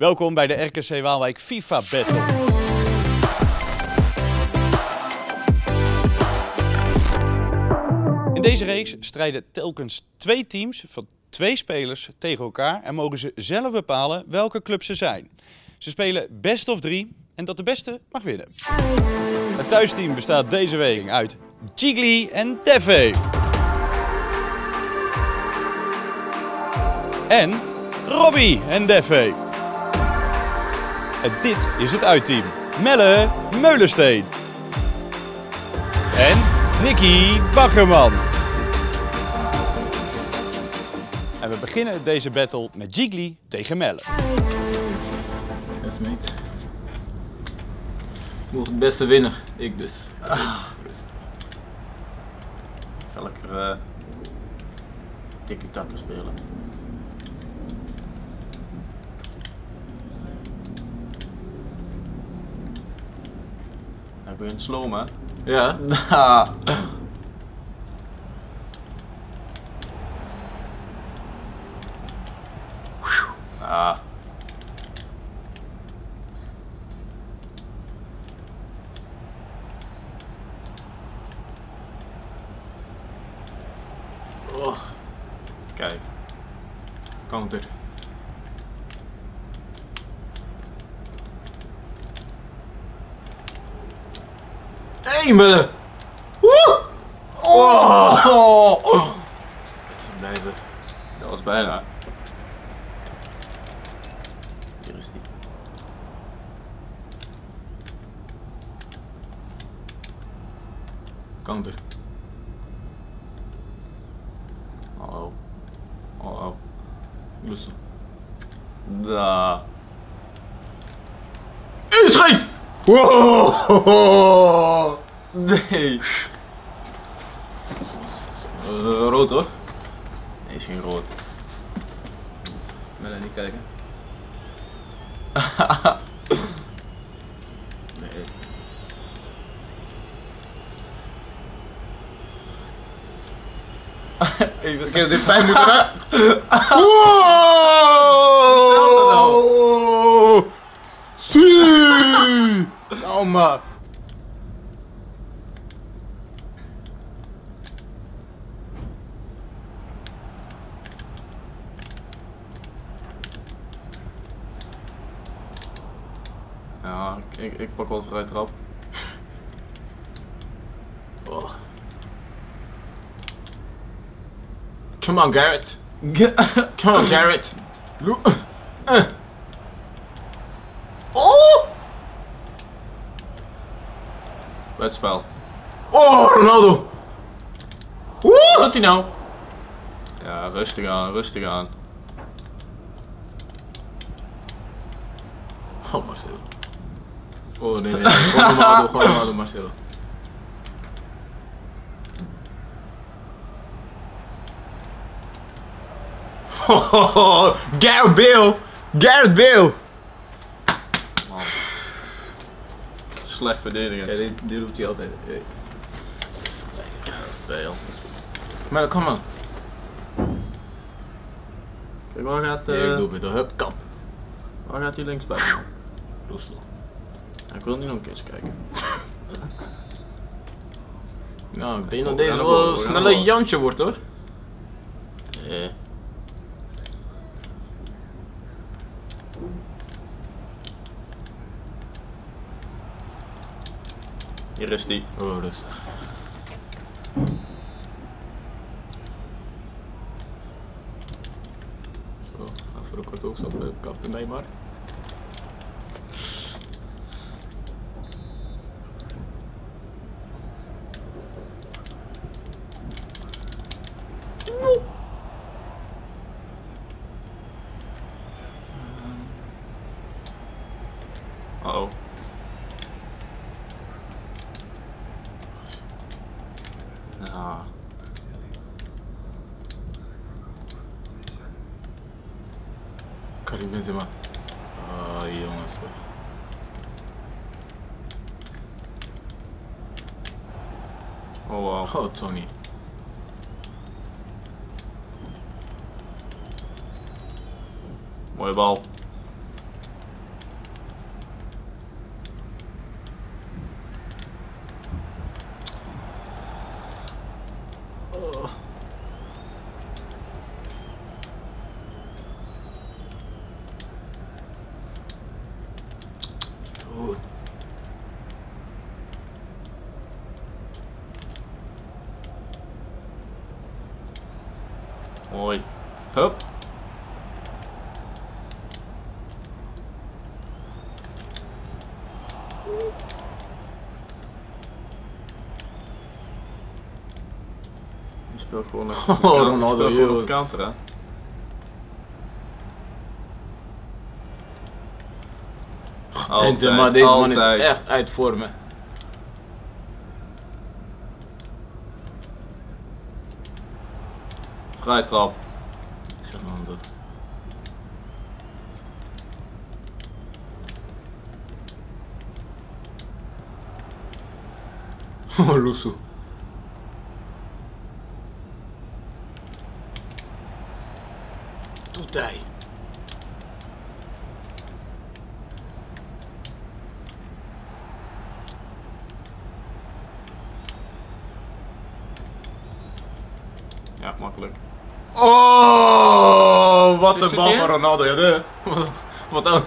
Welkom bij de RKC Waalwijk FIFA Battle. In deze reeks strijden telkens twee teams van twee spelers tegen elkaar en mogen ze zelf bepalen welke club ze zijn. Ze spelen best of drie en dat de beste mag winnen. Het thuisteam bestaat deze week uit Gigli en Teffe. En Robbie en Deffe. En dit is het uitteam. Melle Meulensteen. En Nicky Baggerman. En we beginnen deze battle met Gigli tegen Melle. Yes, mate. Moet het beste winnen, ik dus. Ik ga lekker uh, spelen. Hij begint slow, man. Ja? ah. Oh. Kijk. Counter. Hey, Melle! Woe! Oh! Het blijven. Dat was bijna. Hier is die. Counter. Oh oh. Oh oh. Lussen. Da. Inschrijf! Wow! Nee. Uh, rood hoor. Nee, is geen rood. Ben niet kijken. nee. Ik heb dit pijn moeten hè? Wow! Zie! Nou maar. Ja, ik, ik, pak wel vrij trap. Oh. Come on, Garrett. Come on, Garrett. Lo- Uh. Oh! Wedspel. Oh, Ronaldo! Wat doet hij nou? Ja, rustig aan, rustig aan. Oh, Marcelo. Oh, nee, nee. Gewoon Ronaldo, gewoon Ronaldo, Marcelo. Gareth Bale! Gareth Bale! Man. Slecht verdedigen. Ja, dit, dit doet hij altijd. Bale. Maar kom maar. Kijk, waar gaat... Uh... eh ik doe weer de hup kap. Waar gaat hij linksbij? Roestel. Ik wil niet nog een keertje kijken. nou, ik denk dat deze wel een snelle Jantje wordt hoor. Eh. Hier is die. Oh, rustig. Zo, ga voor de kort ook op de kap Neymar. Uh oh. Ja. Karim Benzema. Ah, jongens. Oh wow. Oh, Tony. Mooie bal. Oeh. Mooi. Hup. Je speelt gewoon een Oh, Ronaldo, joh. counter hè. Benzema, deze man is altijd. echt uit vorm. hè. Vrij zo. Oh, Lusu. Hij. Ja, makkelijk. Oh, wat een bal neer? van Ronaldo. Ja, de. Wat- dan?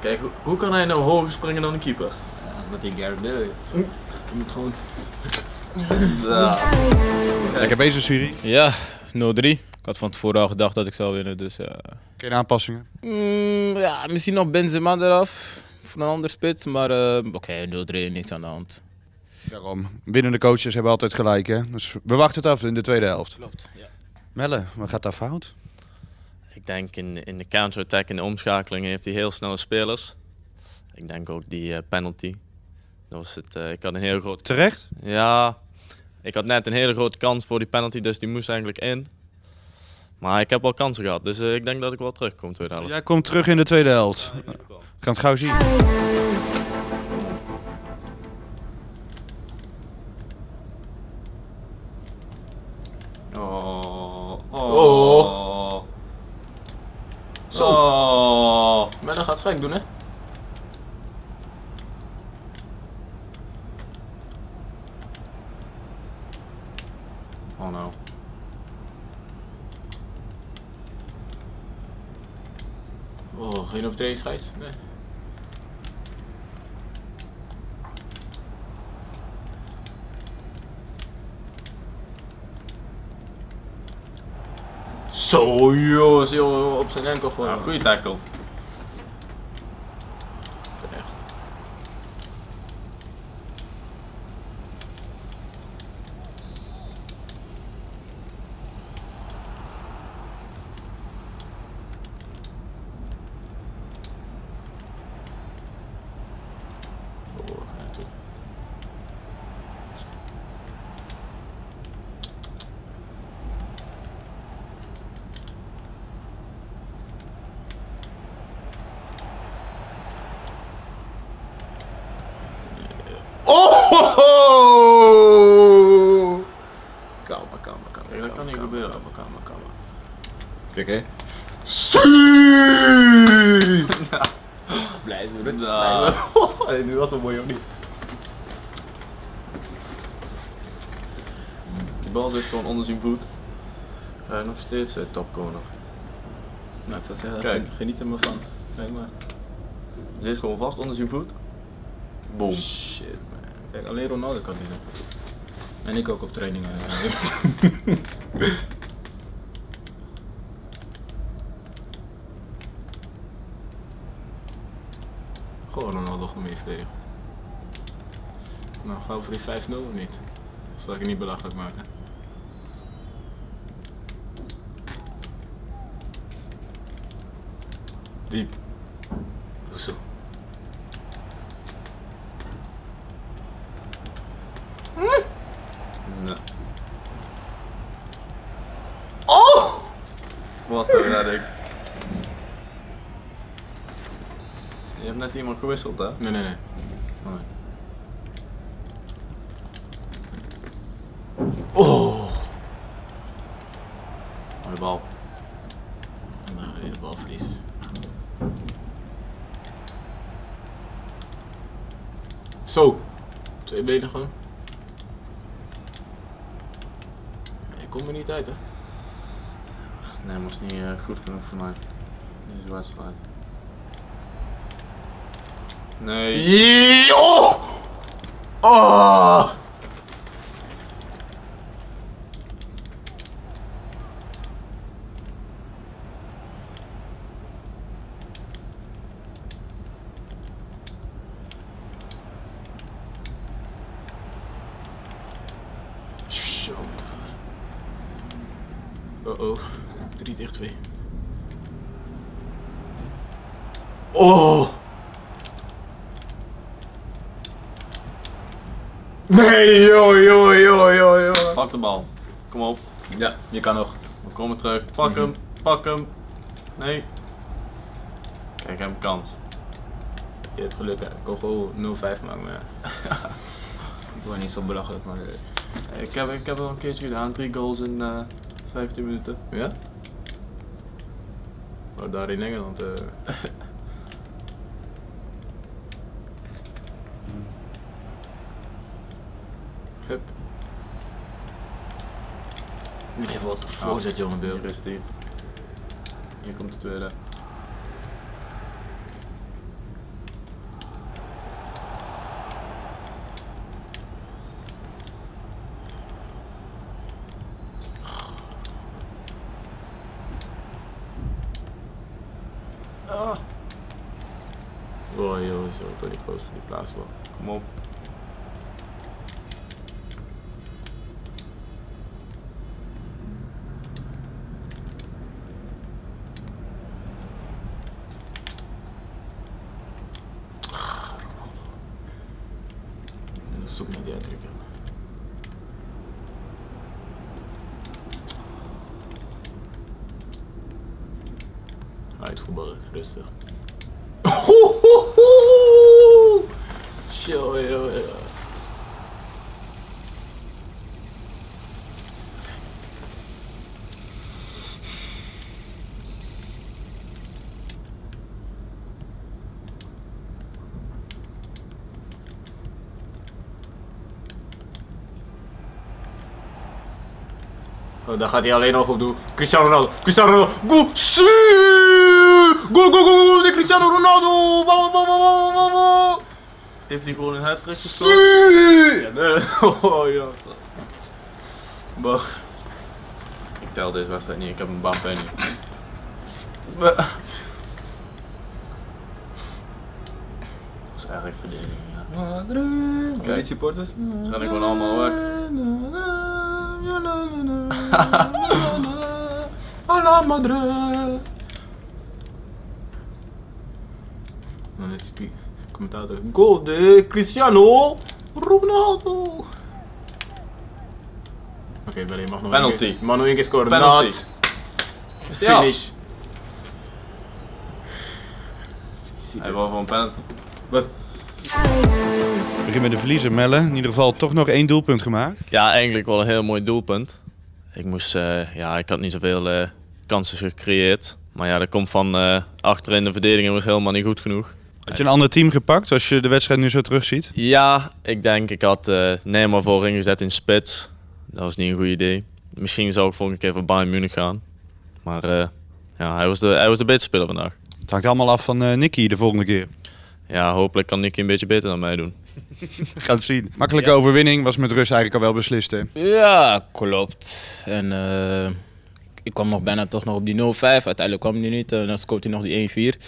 Kijk, hoe, hoe kan hij nou hoger springen dan een keeper? Ja, wat die Bale heeft. Je moet gewoon... Ja. Lekker bezig, Siri. Ja, 0-3. Ik had van tevoren al gedacht dat ik zou winnen, dus ja. Geen aanpassingen. Mm, ja, misschien nog Benzema eraf. Voor een ander spits, maar eh, oké, 0-3, niks aan de hand. Daarom. Winnende coaches hebben altijd gelijk, hè. Dus we wachten het af in de tweede helft. Klopt. Ja. Melle, wat gaat daar fout? Ik denk in, in de counter-attack, in de omschakeling, heeft hij heel snelle spelers. Ik denk ook die eh, penalty. Dat was het, eh, ik had een heel groot... Terecht? Ja, ik had net een hele grote kans voor die penalty, dus die moest eigenlijk in. Maar ik heb wel kansen gehad, dus eh, ik denk dat ik wel terugkom tweede helft. Jij komt terug in de tweede helft. We gaan het gauw zien. Gek doen, hè? Oh no. Oh, geen overtreding scheids? Nee. Zo, joh, op zijn enkel gewoon. Ja, goede tackle. Echt. Oh, ga naartoe. Oh! Kalma, kalma, kalma. Kijk, dat kan niet kalma, gebeuren. Kalma, kalma, kalma. Kijk, hè. Rustig blijven, rustig Nou. blijven. Hey, nu was het mooi of niet? Die bal zit gewoon onder zijn voet. Eh, nog steeds uh, topcorner. Nou, ik zou zeggen, Kijk. gen- geniet er maar van. Nee, maar. Zit gewoon vast onder zijn voet. Boom. Shit, man. Kijk, alleen Ronaldo kan dit. En ik ook op trainingen. Gewoon Ronaldo gewoon mee verdedigen. Nou, gaan we voor die 5-0 of niet? Zal ik het niet belachelijk maken? Diep. Hoezo? Nee. Oh! Wat een redding. Je hebt net iemand gewisseld, hè? Nee, nee, nee. Oh, nee. Oh! Mooie bal. Nou, de bal verlies. Zo! Twee benen gewoon. Ik kom er niet uit, hè? Nee, was niet eh, goed genoeg voor mij. Deze wedstrijd. Nee. Oh! Oh! Oh oh, 3 tegen 2. Oh! Nee, joh, joh, joh, joh, joh. Pak de bal. Kom op. Ja, je kan nog. We komen terug. Pak hem. Pak hem. Nee. Kijk, hem kans. Je hebt geluk, hè. ik kon gewoon 0-5 maken, maar ja. ik word niet zo belachelijk, maar... Ik heb, ik heb het al een keertje gedaan. Drie goals in eh 15 minuten. Ja? Oh, daar in Engeland. eh. Hup. Nee, wat een voorzet, jongen, Bill. Hier is die. Hier komt de tweede. Oh, joh, zo, toch niet close voor die plaats, man. Kom op. Zoek niet die uitdrukken. Uitgeballen, rustig. Oh, daar gaat hij alleen nog op doen. Cristiano Ronaldo. Cristiano Ronaldo. Goal. Goal, goal, goal, goal. De Cristiano Ronaldo. Wow, wow, wow, wow, wow. Heeft hij gewoon een hat-trick gescoord? Sí! Ja, nee. Oh, ja. Bah. Ik tel deze wedstrijd niet. Ik heb een baan penny. Dat is eigenlijk verdediging, ja. Kijk. Die supporters. Ze gaan gewoon allemaal weg. Alla madre. Dan is die commentator. Goal de Cristiano Ronaldo. Oké, okay, je mag nog Penalty. één keer, mag nog één keer scoren. Penalty. Not. Finish. Hij wil gewoon penalty. Wat? We beginnen met de verliezer, Melle. In ieder geval toch nog één doelpunt gemaakt. Ja, eigenlijk wel een heel mooi doelpunt. Ik moest, eh, ja, ik had niet zoveel eh, kansen gecreëerd. Maar ja, dat komt van eh achterin de verdediging was helemaal niet goed genoeg. Had je een ander team gepakt als je de wedstrijd nu zo terugziet? Ja, ik denk ik had eh Neymar voor ingezet in spits. Dat was niet een goed idee. Misschien zou ik volgende keer voor Bayern Munich gaan. Maar eh, ja, hij was de, hij was de betere speler vandaag. Het hangt allemaal af van eh, Nicky de volgende keer. Ja, hopelijk kan Nicky een beetje beter dan mij doen. We gaan het zien. Makkelijke overwinning was met rust eigenlijk al wel beslist. Hè? Ja, klopt. En eh, ik kwam nog bijna toch nog op die 0-5. Uiteindelijk kwam die niet. En dan scoort hij nog die 1-4.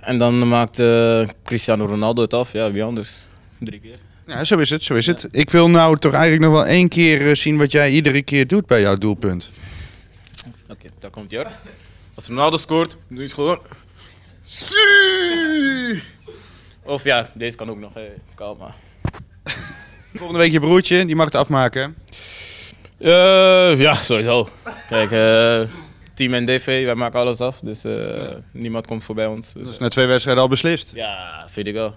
En dan maakte Cristiano Ronaldo het af. Ja, wie anders? Drie keer. Ja, zo is het, zo is het. Ik wil nou toch eigenlijk nog wel één keer eh, zien wat jij iedere keer doet bij jouw doelpunt. Oké, daar komt hij hoor. Als Ronaldo scoort, doe je het gewoon. Of ja, deze kan ook nog. Hey, kalm maar. Volgende week je broertje, die mag het afmaken. Eh, ja, sowieso. Kijk, eh, team NDV, wij maken alles af. Dus eh, niemand komt voorbij ons. Dus, Dat is na twee wedstrijden al beslist. ja, vind ik wel.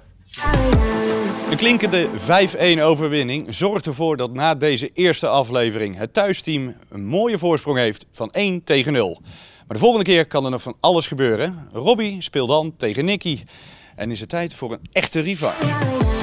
Een klinkende 5-1 overwinning zorgt ervoor dat na deze eerste aflevering het thuisteam een mooie voorsprong heeft van 1 tegen 0. Maar de volgende keer kan er nog van alles gebeuren. Robbie speelt dan tegen Nicky. En is het tijd voor een echte revanche.